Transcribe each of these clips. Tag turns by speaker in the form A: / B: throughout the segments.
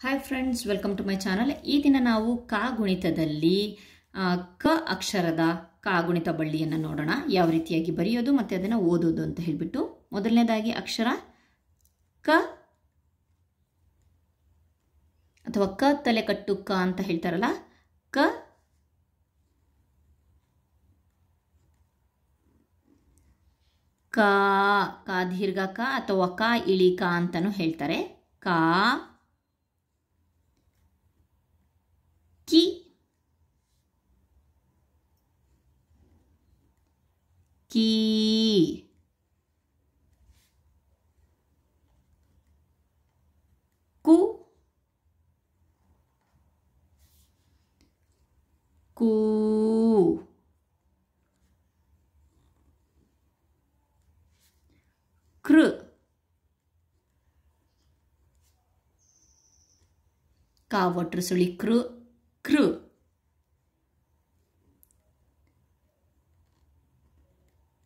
A: Hi friends welcome to my channel ಈ ದಿನ ನಾವು ಕಾಗುಣಿತದಲ್ಲಿ ಗುಣಿತದಲ್ಲಿ ಕ ಅಕ್ಷರದ ಕಾಗುಣಿತ ಬಳ್ಳಿಯನ್ನು ನೋಡೋಣ. ಯಾವ ರೀತಿಯಾಗಿ ಬರೆಯೋದು ಮತ್ತು ಅದನ್ನು ಓದೋದು ಅಂತ ಹೇಳಿಬಿಟ್ಟು ಮೊದಲನೇದಾಗಿ ಅಕ್ಷರ ಕ ಅಥವಾ ಕ ತಲೆ ಕಟ್ಟು ಕ ಅಂತ ಹೇಳ್ತಾರಲ್ಲ, ಕ ಕ ಕ ದೀರ್ಘ ಕ ಅಥವಾ ಕ ಇಳಿ ಕ ಅಂತಲೂ ಹೇಳ್ತಾರೆ. ಕ ಕಿ ಕೀ ಕು ಕೂ ಕೃ ಕಾ ಒಟ್ರು ಸುಳಿ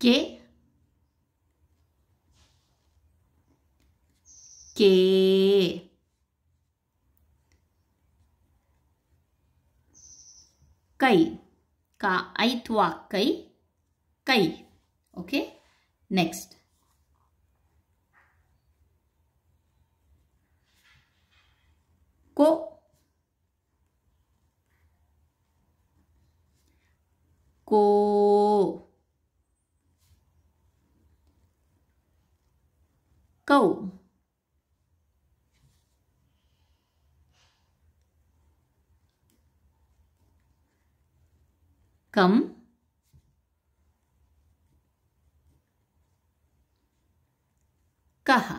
A: K K Kai Ka Aitwa Kai Kai okay? Next. Ko Ko ಕೌ ಕಂ ಕಹ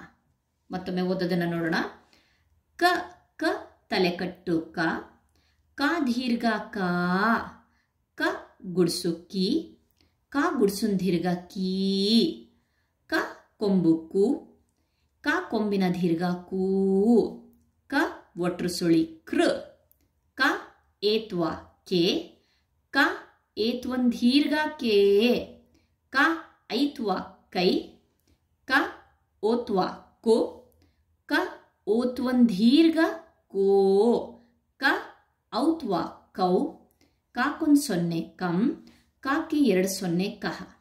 A: ಮತ್ತೊಮ್ಮೆ ಓದೋದನ್ನು ನೋಡೋಣ. ಕ ಕ, ತಲೆಕಟ್ಟು ಕ. ಕ, ದೀರ್ಘ, ಕ. ಕ, ಗುಡ್ಸು, ಕಿ. ಕ ಗುಡ್ಸುನ್ ದೀರ್ಘ ಕೀ. ಕ, ಕೊಂಬು ಕು ಕೊಂಬಿನ ದೀರ್ಘ ಕೂ, ಕ ಒಟ್ರು ಸುಳಿ ಕೃ, ಕ ಏತ್ವ ಕೆ, ಕ ಏತ್ವನ್ ದೀರ್ಘ ಕೆ, ಕ ಐತ್ವ ಕೈ, ಕ ಓತ್ವ ಕೋ, ಕ ಓತ್ವನ್ ದೀರ್ಘ ಕೋ, ಕ ಔತ್ವ ಕೌ ಕಾಕೊಂದು ಸೊನ್ನೆ ಕಂ ಕಾಕಿ ಎರಡು ಸೊನ್ನೆ ಕಹ.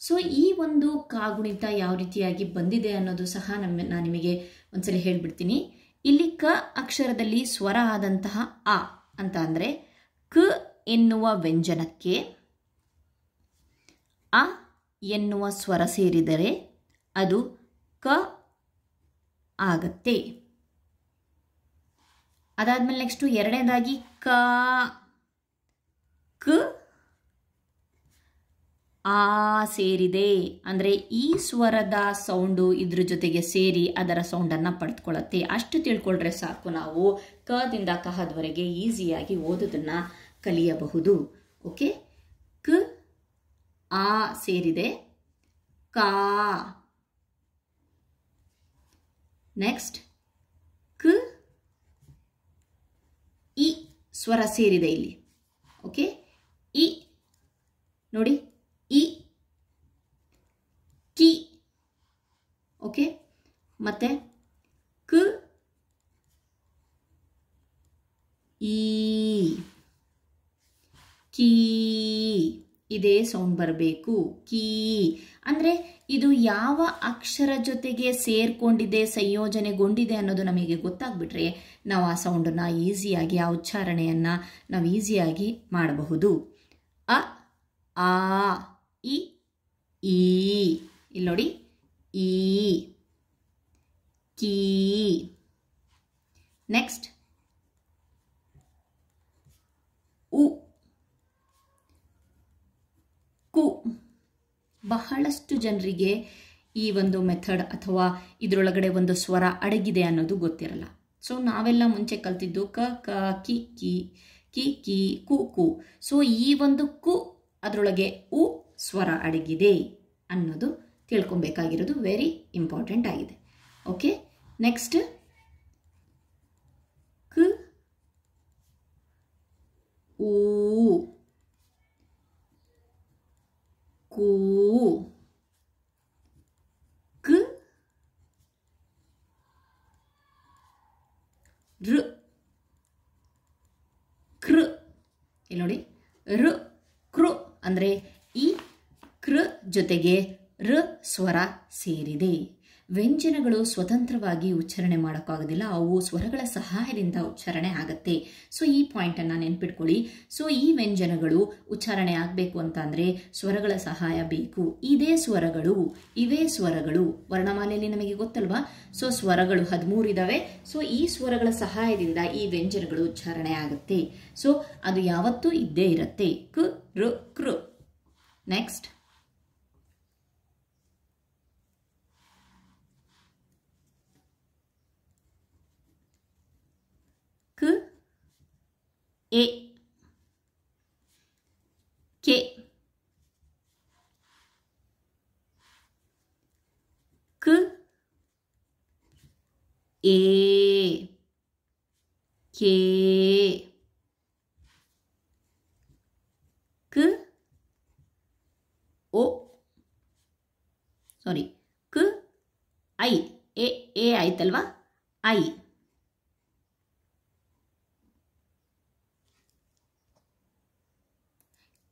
A: ಸೊ ಈ ಒಂದು ಕಾಗುಣಿತ ಯಾವ ರೀತಿಯಾಗಿ ಬಂದಿದೆ ಅನ್ನೋದು ಸಹ ನಮ್ಮ ನಾನು ನಿಮಗೆ ಒಂದ್ಸಲಿ ಹೇಳ್ಬಿಡ್ತೀನಿ. ಇಲ್ಲಿ ಕ ಅಕ್ಷರದಲ್ಲಿ ಸ್ವರ ಆದಂತಹ ಅ ಅಂತ ಅಂದರೆ ಕ ಎನ್ನುವ ವ್ಯಂಜನಕ್ಕೆ, ಅ ಎನ್ನುವ ಸ್ವರ ಸೇರಿದರೆ ಅದು ಕ ಆಗತ್ತೆ. ಅದಾದಮೇಲೆ ನೆಕ್ಸ್ಟು ಎರಡನೇದಾಗಿ ಕ ಕ ಆ ಸೇರಿದೆ. ಅಂದರೆ ಈ ಸ್ವರದ ಸೌಂಡು ಇದ್ರ ಜೊತೆಗೆ ಸೇರಿ ಅದರ ಸೌಂಡನ್ನು ಪಡೆದುಕೊಳ್ಳುತ್ತೆ ಅಷ್ಟು ತಿಳ್ಕೊಂಡ್ರೆ ಸಾಕು ನಾವು. ಕದಿಂದ ಕಹದವರೆಗೆ ಈಸಿಯಾಗಿ ಓದೋದನ್ನು ಕಲಿಯಬಹುದು. ಓಕೆ? ಕ, ಆ ಸೇರಿದೆ. ಕಾ. ನೆಕ್ಸ್ಟ್. ಕ, ಇ, ಸ್ವರ ಸೇರಿದೆ ಇಲ್ಲಿ. ಓಕೆ? ಇ, ನೋಡಿ. ಇ ಕಿ, ಓಕೆ? ಮತ್ತೆ ಕ, ಈ, ಕೀ, ಇದೇ ಸೌಂಡ್ ಬರಬೇಕು. ಕೀ, ಅಂದರೆ ಇದು ಯಾವ ಅಕ್ಷರ ಜೊತೆಗೆ ಸೇರ್ಕೊಂಡಿದೆ, ಸಂಯೋಜನೆಗೊಂಡಿದೆ ಅನ್ನೋದು ನಮಗೆ ಗೊತ್ತಾಗ್ಬಿಟ್ರೆ ನಾವು ಆ ಸೌಂಡನ್ನು ಈಸಿಯಾಗಿ ಆ ಉಚ್ಚಾರಣೆಯನ್ನು ನಾವು ಈಸಿಯಾಗಿ ಮಾಡಬಹುದು. ಅ, ಆ ಇ ಈ ಇಲ್ಲಿ ನೋಡಿ ಈ ಕೀ ನೆಕ್ಸ್ಟ್ ಉ ಕು ಬಹಳಷ್ಟು ಜನರಿಗೆ ಈ ಒಂದು ಮೆಥಡ್ ಅಥವಾ ಇದರೊಳಗಡೆ ಒಂದು ಸ್ವರ ಅಡಗಿದೆ ಅನ್ನೋದು ಗೊತ್ತಿರಲ್ಲ. ಸೊ ನಾವೆಲ್ಲ ಮುಂಚೆ ಕಲ್ತಿದ್ದು ಕ ಕ, ಕಿ ಕಿ ಕಿ ಕಿ, ಕು ಕು. ಸೊ ಈ ಒಂದು ಕು ಅದರೊಳಗೆ ಉ ಸ್ವರ ಅಡಗಿದೆ ಅನ್ನೋದು ತಿಳ್ಕೊಬೇಕಾಗಿರೋದು ವೆರಿ ಇಂಪಾರ್ಟೆಂಟ್ ಆಗಿದೆ. ಓಕೆ ನೆಕ್ಸ್ಟ್ ಕ, ಊ. ಕು ಕ ಋ ಕೃ ಇಲ್ಲಿ ನೋಡಿ ಋ ಕೃ ಅಂದರೆ ಈ ಕೃ ಜೊತೆಗೆ ಋ ಸ್ವರ ಸೇರಿದೆ ವ್ಯಂಜನಗಳು ಸ್ವತಂತ್ರವಾಗಿ ಉಚ್ಚಾರಣೆ ಮಾಡೋಕ್ಕಾಗೋದಿಲ್ಲ, ಅವು ಸ್ವರಗಳ ಸಹಾಯದಿಂದ ಉಚ್ಚಾರಣೆ ಆಗುತ್ತೆ. ಸೊ ಈ ಪಾಯಿಂಟನ್ನು ನೆನ್ಪಿಟ್ಕೊಳ್ಳಿ. ಸೊ ಈ ವ್ಯಂಜನಗಳು ಉಚ್ಚಾರಣೆ ಆಗಬೇಕು ಅಂತ ಅಂದರೆ ಸ್ವರಗಳ ಸಹಾಯ ಬೇಕು. ಇದೇ ಸ್ವರಗಳು, ಇವೇ ಸ್ವರಗಳು. ವರ್ಣಮಾಲೆಯಲ್ಲಿ ನಮಗೆ ಗೊತ್ತಲ್ವಾ? ಸೊ ಸ್ವರಗಳು ಹದಿಮೂರು ಇದ್ದಾವೆ ಸೊ ಈ ಸ್ವರಗಳ ಸಹಾಯದಿಂದ ಈ ವ್ಯಂಜನಗಳು ಉಚ್ಚಾರಣೆ ಆಗುತ್ತೆ. ಸೊ ಅದು ಯಾವತ್ತೂ ಇದ್ದೇ ಇರುತ್ತೆ. ಕ್ ಋ ಕೃ. ನೆಕ್ಸ್ಟ್ ಕ್ ಎ ಕೆ ಕ್ ಎ ಕೆ ಕ್ ಓ ಸಾರಿ ಕ್ ಐ ಎ ಎ ಆಯ್ತಲ್ವಾ ಐ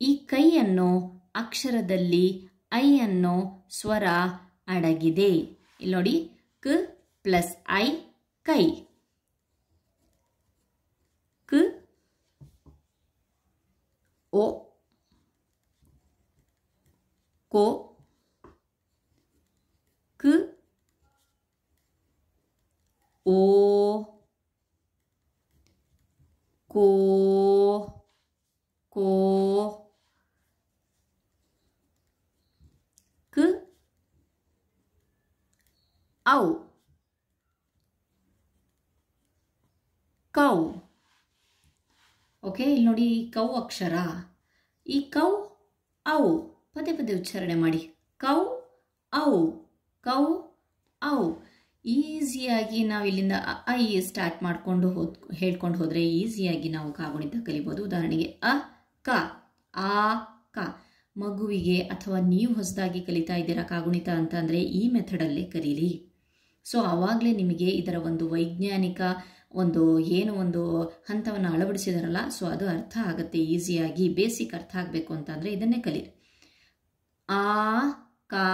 A: ಈ ಕೈಯನ್ನು ಅಕ್ಷರದಲ್ಲಿ ಐ ಅನ್ನೋ ಸ್ವರ ಅಡಗಿದೆ. ಇಲ್ಲಿ ನೋಡಿ, ಕ ಪ್ಲಸ್ ಐ ಕೈ. ಕ, ಓ, ಕೋ, ಕ, ಓ, ಕೋ. ಕೋ ಕ ಔ ಕೌ ಓಕೆ ಇಲ್ಲಿ ನೋಡಿ, ಕೌ ಅಕ್ಷರ. ಈ ಕೌ ಔ ಪದೇ ಪದೇ ಉಚ್ಚಾರಣೆ ಮಾಡಿ. ಕೌ ಔ ಕೌ ಔ ಈಸಿಯಾಗಿ ನಾವು ಇಲ್ಲಿಂದ ಐ ಸ್ಟಾರ್ಟ್ ಮಾಡಿಕೊಂಡು ಹೋದ್, ಹೇಳ್ಕೊಂಡು ಹೋದರೆ ಈಸಿಯಾಗಿ ನಾವು ಕಾಗುಣಿತ ಕಲಿಬೋದು. ಉದಾಹರಣೆಗೆ, ಅ, ಕ. ಆ, ಕ. ಮಗುವಿಗೆ ಅಥವಾ ನೀವು ಹೊಸದಾಗಿ ಕಲಿತಾ ಇದ್ದೀರಾ ಕಾಗುಣಿತ ಅಂತ ಅಂದರೆ ಈ ಮೆಥಡಲ್ಲೇ ಕಲೀಲಿ ಸೊ ಆವಾಗಲೇ ನಿಮಗೆ ಇದರ ಒಂದು ವೈಜ್ಞಾನಿಕ ಒಂದು ಏನು ಒಂದು ಹಂತವನ್ನು ಅಳವಡಿಸಿದಾರಲ್ಲ, ಸೊ ಅದು ಅರ್ಥ ಆಗುತ್ತೆ, ಈಸಿಯಾಗಿ, ಬೇಸಿಕ್ ಅರ್ಥ ಆಗಬೇಕು ಅಂತಂದರೆ ಇದನ್ನೇ ಕಲೀರಿ ಆ, ಕಾ,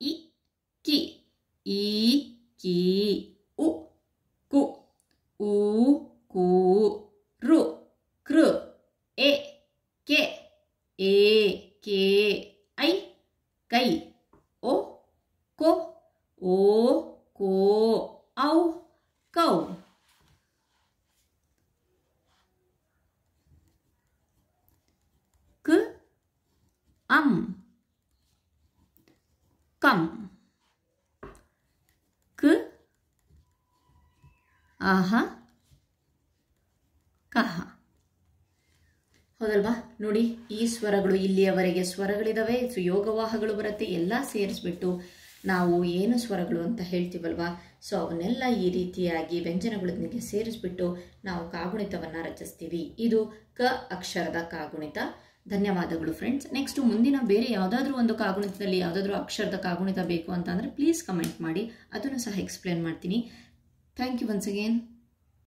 A: ಇ, ಕಿ, ಈ, ಕಿ, ಉ, ಕು ಉ, ಕು, ರು, ಕೃ, ಎ, ಕೆ ಎ, ಕೆ, ಐ, ಕೈ, ಓ, ಕೋ, ಓ ಕೋ ಔ ಕೌ ಕ ಅಂ ಕಂ ಕ ಆಹ ಕಹ ಹೌದಲ್ವಾ? ನೋಡಿ, ಈ ಸ್ವರಗಳು ಇಲ್ಲಿಯವರೆಗೆ ಸ್ವರಗಳಿದಾವೆ. ಯೋಗವಾಹಗಳು ಬರುತ್ತೆ. ಎಲ್ಲ ಸೇರಿಸ್ಬಿಟ್ಟು ನಾವು ಏನು ಸ್ವರಗಳು ಅಂತ ಹೇಳ್ತೀವಲ್ವಾ? ಸೊ ಅವನ್ನೆಲ್ಲ ಈ ರೀತಿಯಾಗಿ ವ್ಯಂಜನಗಳೊಂದಿಗೆ ಸೇರಿಸ್ಬಿಟ್ಟು ನಾವು ಕಾಗುಣಿತವನ್ನು ರಚಿಸ್ತೀವಿ. ಇದು ಕ ಅಕ್ಷರದ ಕಾಗುಣಿತ. ಧನ್ಯವಾದಗಳು ಫ್ರೆಂಡ್ಸ್ ನೆಕ್ಸ್ಟ್ ಮುಂದಿನ ಬೇರೆ ಯಾವುದಾದ್ರೂ ಒಂದು ಕಾಗುಣಿತದಲ್ಲಿ ಯಾವುದಾದ್ರೂ ಅಕ್ಷರದ ಕಾಗುಣಿತ ಬೇಕು ಅಂತಂದರೆ ಪ್ಲೀಸ್ ಕಮೆಂಟ್ ಮಾಡಿ. ಅದನ್ನು ಸಹ ಎಕ್ಸ್ಪ್ಲೇನ್ ಮಾಡ್ತೀನಿ. Thank you once again